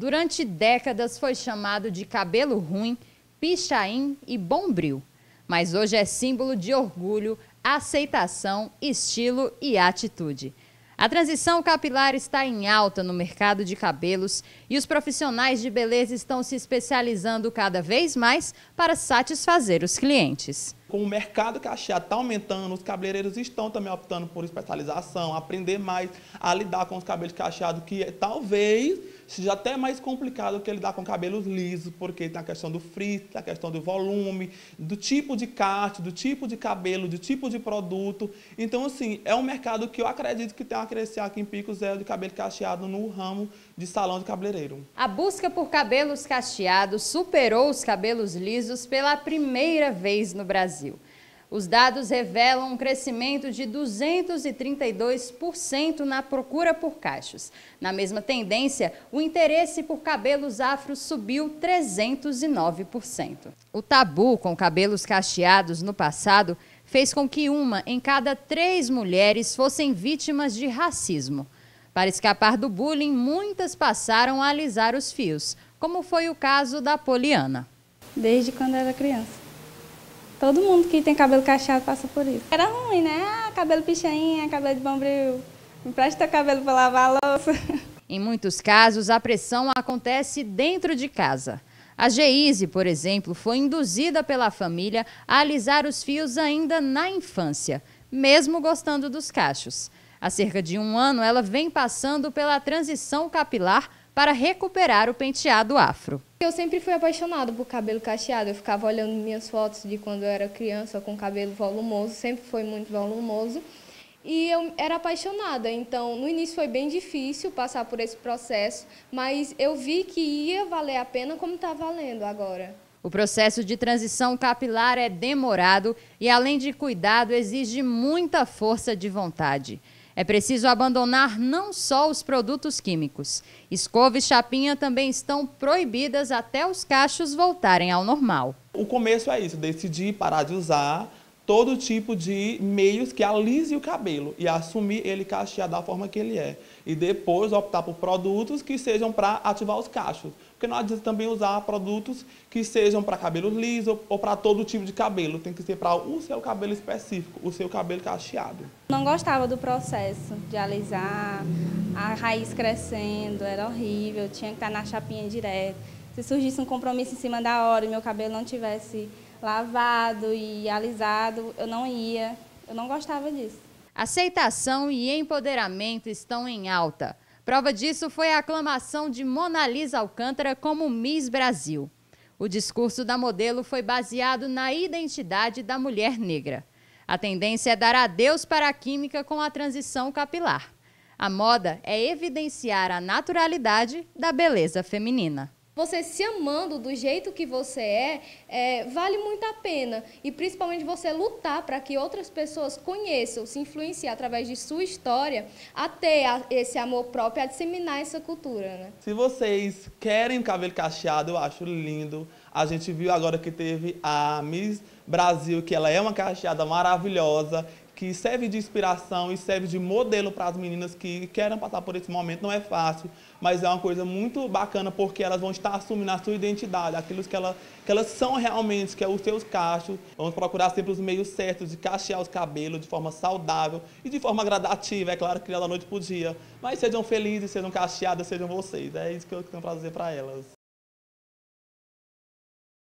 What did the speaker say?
durante décadas foi chamado de cabelo ruim, pichain e bombril. Mas hoje é símbolo de orgulho, aceitação, estilo e atitude. A transição capilar está em alta no mercado de cabelos e os profissionais de beleza estão se especializando cada vez mais para satisfazer os clientes. Com o mercado cacheado está aumentando, os cabeleireiros estão também optando por especialização, aprender mais a lidar com os cabelos cacheados, que é, talvez seja até mais complicado que lidar com cabelos lisos, porque tem a questão do frizz, a questão do volume, do tipo de carte, do tipo de cabelo, do tipo de produto. Então, assim, é um mercado que eu acredito que tem a crescer aqui em Pico Zero de cabelo cacheado no ramo de salão de cabeleireiro. A busca por cabelos cacheados superou os cabelos lisos pela primeira vez no Brasil. Os dados revelam um crescimento de 232% na procura por cachos. Na mesma tendência, o interesse por cabelos afros subiu 309%. O tabu com cabelos cacheados no passado fez com que uma em cada três mulheres fossem vítimas de racismo. Para escapar do bullying, muitas passaram a alisar os fios, como foi o caso da Poliana. Desde quando era criança. Todo mundo que tem cabelo cacheado passa por isso. Era ruim, né? Ah, cabelo pichainha, cabelo de bombril. Empresta cabelo para lavar a louça. Em muitos casos, a pressão acontece dentro de casa. A Geise, por exemplo, foi induzida pela família a alisar os fios ainda na infância, mesmo gostando dos cachos. Há cerca de um ano, ela vem passando pela transição capilar para recuperar o penteado afro. Eu sempre fui apaixonada por cabelo cacheado. Eu ficava olhando minhas fotos de quando eu era criança com cabelo volumoso, sempre foi muito volumoso. E eu era apaixonada, então no início foi bem difícil passar por esse processo, mas eu vi que ia valer a pena como está valendo agora. O processo de transição capilar é demorado e, além de cuidado, exige muita força de vontade. É preciso abandonar não só os produtos químicos. Escova e chapinha também estão proibidas até os cachos voltarem ao normal. O começo é isso, decidir parar de usar todo tipo de meios que alise o cabelo e assumir ele cacheado da forma que ele é. E depois optar por produtos que sejam para ativar os cachos. Porque não adianta também usar produtos que sejam para cabelo liso ou para todo tipo de cabelo. Tem que ser para o seu cabelo específico, o seu cabelo cacheado. Não gostava do processo de alisar, a raiz crescendo, era horrível, tinha que estar na chapinha direto. Se surgisse um compromisso em cima da hora e meu cabelo não tivesse lavado e alisado, eu não ia. Eu não gostava disso. Aceitação e empoderamento estão em alta. Prova disso foi a aclamação de Mona Lisa Alcântara como Miss Brasil. O discurso da modelo foi baseado na identidade da mulher negra. A tendência é dar adeus para a química com a transição capilar. A moda é evidenciar a naturalidade da beleza feminina você se amando do jeito que você é, é vale muito a pena. E principalmente você lutar para que outras pessoas conheçam, se influenciar através de sua história, a ter esse amor próprio, a disseminar essa cultura. Né? Se vocês querem cabelo cacheado, eu acho lindo. A gente viu agora que teve a Miss Brasil, que ela é uma cacheada maravilhosa, que serve de inspiração e serve de modelo para as meninas que querem passar por esse momento. Não é fácil, mas é uma coisa muito bacana porque elas vão estar assumindo a sua identidade, aquilo que, ela, que elas são realmente, que é os seus cachos. Vamos procurar sempre os meios certos de cachear os cabelos de forma saudável e de forma gradativa, é claro que da noite para o dia. Mas sejam felizes, sejam cacheadas, sejam vocês. É isso que eu tenho para dizer para elas.